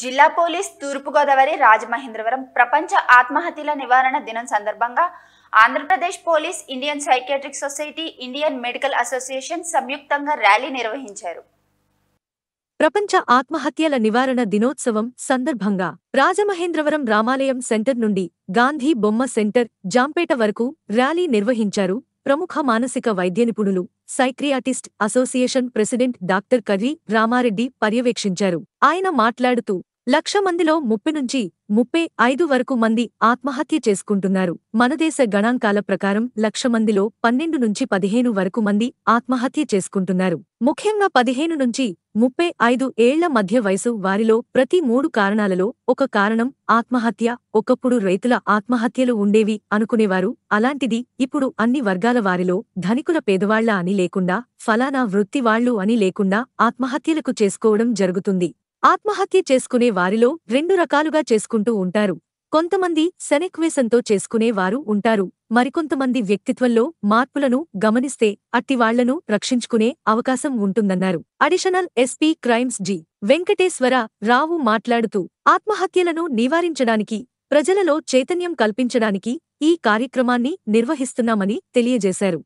జిల్లా పోలీస్ తూర్పుగోదావరి రాజమహేంద్రవరం ప్రపంచ ఆత్మహత్యల నివారణ దినం సందర్భంగా Andhra Pradesh police Indian psychiatric society Indian medical association సంయుక్తంగా ర్యాలీ నిర్వహించారు. ప్రపంచ ఆత్మహత్యల నివారణ దినోత్సవం సందర్భంగా రాజమహేంద్రవరం రామాలయం సెంటర్ నుండి గాంధీ బొమ్మ సెంటర్ జాంపేట వరకు ర్యాలీ నిర్వహించారు ప్రముఖ మానసిక వైద్య నిపుణులు psychiatrist association president doctor Karri Rama Reddy పర్యవేక్షించారు. ఆయన మాట్లాడుతూ లక్ష మందిలో ముప్పై నుంచి ముప్పై ఐదు వరకు మంది ఆత్మహత్య చేసుకుంటున్నారు. మనదేశ గణాంకాల ప్రకారం లక్ష మందిలో పన్నెండు నుంచి పదిహేను వరకు మంది ఆత్మహత్య చేసుకుంటున్నారు. ముఖ్యంగా పదిహేను నుంచి ముప్పై ఐదు ఏళ్ళ మధ్య వయసు వారిలో ప్రతి మూడు కారణాలలో ఒక కారణం ఆత్మహత్య. ఒకప్పుడు రైతుల ఆత్మహత్యలు ఉండేవి అనుకునేవారు. అలాంటిది ఇప్పుడు అన్ని వర్గాల వారిలో ధనికుల పేదవాళ్ళ అని లేకుండా ఫలానా వృత్తివాళ్ళు అని లేకుండా ఆత్మహత్యలకు చేసుకోవడం జరుగుతుంది. ఆత్మహత్య చేసుకునే వారిలో రెండు రకాలుగా చేసుకుంటూ ఉంటారు. కొంతమంది శనెక్వేశంతో చేసుకునే వారు ఉంటారు. మరికొంతమంది వ్యక్తిత్వంలో మార్పులను గమనిస్తే అట్టివాళ్ళను రక్షించుకునే అవకాశం ఉంటుందన్నారు. Additional SP crimes G. Venkateswara Rao మాట్లాడుతూ ఆత్మహత్యలను నివారించడానికి ప్రజలలో చైతన్యం కల్పించడానికి ఈ కార్యక్రమాన్ని నిర్వహిస్తున్నామని తెలియజేశారు.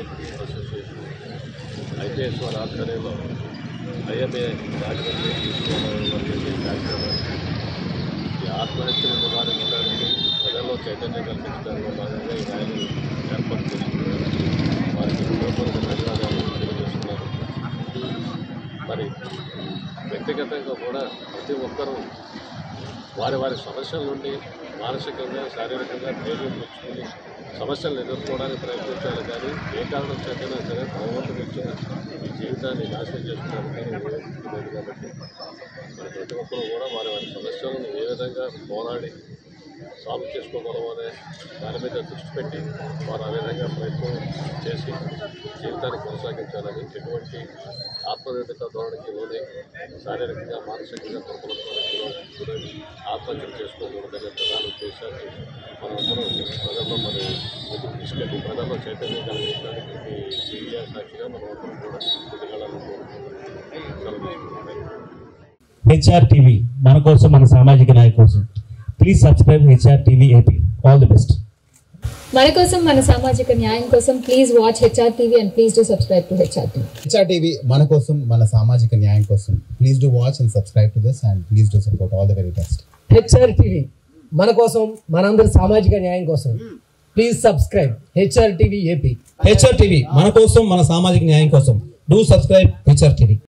ఇండియన్ సైకాట్రిక్ అసోసియేషన్ ఐపీఎస్ వారి ఆధ్వర్యంలో ఐఎంఏ రాజమండ్రి తీసుకోవడం చేసే కార్యక్రమం ఈ ఆత్మహత్యలు నివారించడానికి ప్రజల్లో చైతన్యం కల్పించడంలో భాగంగా ఈ ర్యాలీ ఏర్పాటు చేసుకున్నారు వారికి హృదయపూర్వక ధన్యవాదాలు తెలియజేస్తున్నారు మరి వ్యక్తిగతంగా కూడా ప్రతి ఒక్కరూ వారి వారి సమస్యల నుండి మానసికంగా శారీరకంగా ధైర్యం తెచ్చుకుని సమస్యలను ఎదుర్కోవడానికి ప్రయత్నించాలి. కానీ ఏ కారణం చేతనా సరే భగవంతుడు ఇచ్చిన ఈ జీవితాన్ని నాశనం చేసుకోవడానికి లేదు కాబట్టి మరి ప్రతి ఒక్కరూ కూడా వారి వారి సమస్యలను ఏ విధంగా పోరాడి సాల్వ్ చేసుకోగలము అనే దాని మీద దృష్టి పెట్టి వారు ఆ విధంగా ప్రయత్నం చేసి జీవితాన్ని కొనసాగించాలని ఎటువంటి ఆత్మనిర్భరత ధోరణికి లోనే శారీరకంగా మానసికంగా దుర్బలత్వానికి గురై ఆత్మహత్యలు చేసుకోకూడదనే ప్రధాన ఉద్దేశాన్ని మనందరం ప్రజల్లో మరి ముందుకు తీసుకెళ్ళి ప్రజల్లో చైతన్యం కలిగించడానికి ఈ మీడియా సాక్షిగా మనం అందరం కూడా ఎదగాలని కోరుకుంటున్నాం. సెలవు హెచ్ఆర్ టీవీ మన కోసం మన సామాజిక నాయకుల కోసం. Please subscribe HR TV AP all the best మన కోసం మన సామాజిక న్యాయం కోసం please watch HR TV and please do subscribe to HR TV HR TV మన కోసం మన సామాజిక న్యాయం కోసం please do watch and subscribe to this and please do support all the very best HR TV మన కోసం మనందరి సామాజిక న్యాయం కోసం please subscribe HR TV AP HR TV మన కోసం మన సామాజిక న్యాయం కోసం డూ సబ్స్క్రైబ్ హెచ్ఆర్ టీవీ